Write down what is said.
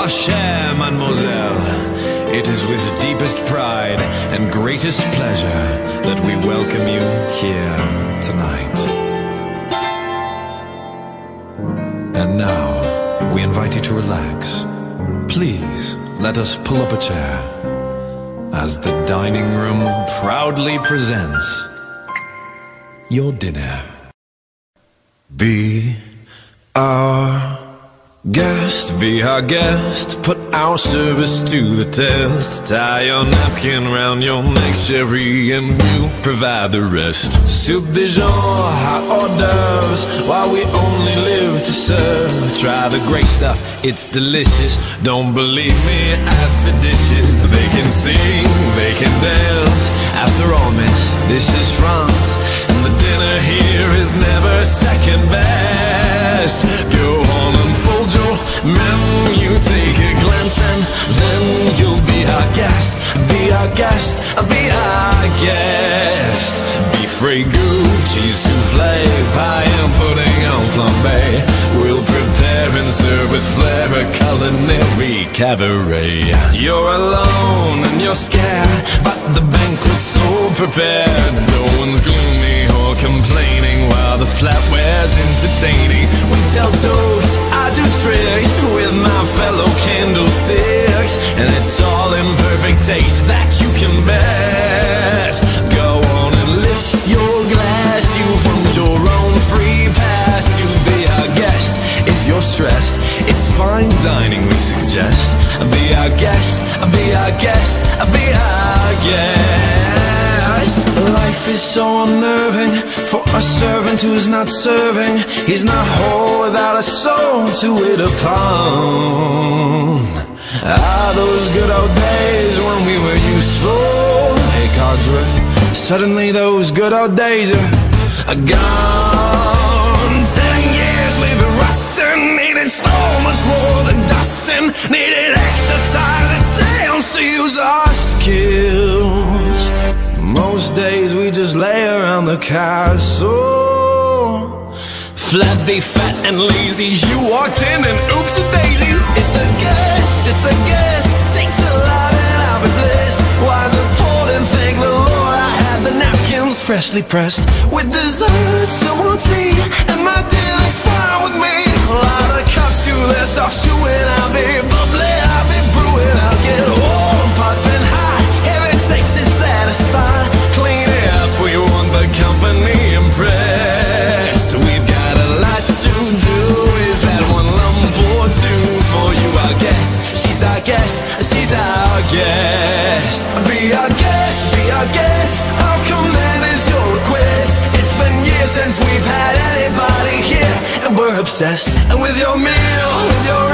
Ma chère mademoiselle, it is with deepest pride and greatest pleasure that we welcome you here tonight. And now, we invite you to relax. Please, let us pull up a chair as the dining room proudly presents your dinner. Be our guest, be our guest, put our service to the test. Tie your napkin round your neck, sherry, and we'll provide the rest. Soup de jour, hot hors d'oeuvres, while we only live to serve. Try the great stuff, it's delicious. Don't believe me, ask the dishes. They can sing, they can dance. After all, miss, this is France, and the dinner here is never second best. Guest. Beef ragout, cheese souffle, pie and pudding en flambe. We'll prepare and serve with flair a culinary cabaret. You're alone and you're scared, but the banquet's all prepared. No one's gloomy or complaining while the flatware's entertaining. We tell toasts, I do tricks with my fellow candlesticks, and it's all in perfect taste that fine dining we suggest. Be our guest, be our guest, be our guest. Life is so unnerving for a servant who's not serving. He's not whole without a soul to wait upon. Ah, those good old days when we were useful. Hey, Cogsworth, suddenly those good old days are, are gone. Much more than dusting. Needed exercise and chance to use our skills. Most days we just lay around the castle. Flabby, fat, and lazy. You walked in and oops a daisies. It's a guess, it's a guess. Sakes alive and I'll be blessed. Why is important? Thank the Lord I had the napkins freshly pressed with dessert, some more tea, and my dinner's fine with me. A lot of cups to. I'll be bubbly, I'll be brewing. I'll get warm, popping hot. Every sex is satisfied. Clean up, we want the company impressed. We've got a lot to do. Is that one lump or two for you, our guest? She's our guest, she's our guest. Be our guest, be our guest. Obsessed. And with your meal, with your